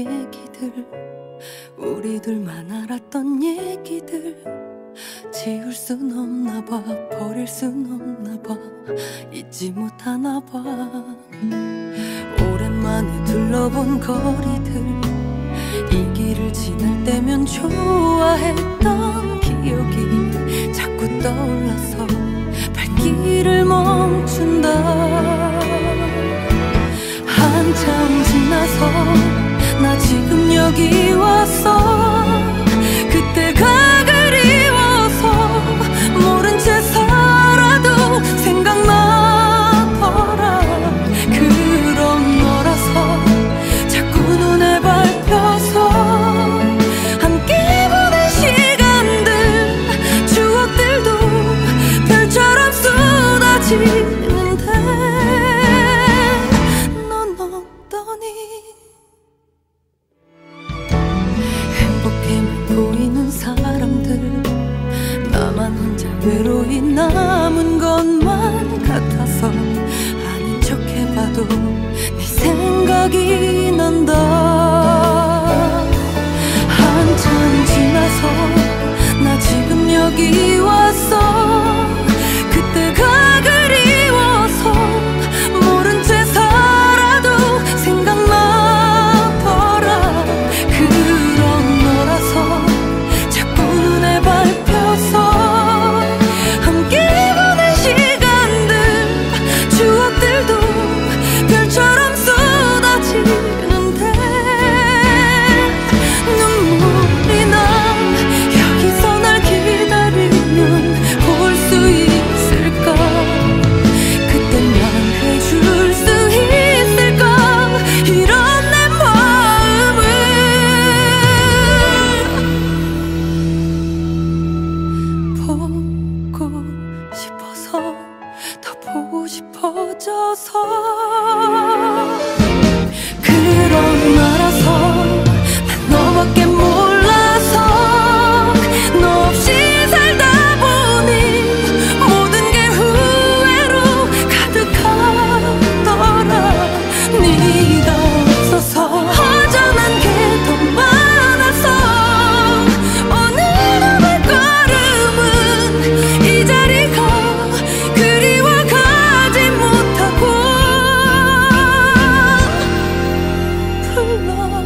얘기들 우리 둘만 알았던 얘기들. 지울 순 없나 봐 버릴 순 없나 봐 잊지 못하나 봐. 오랜만에 둘러본 거리들 이 길을 지날 때면 좋아했던 나 지금 여기 와서 외로이 남은 Lord.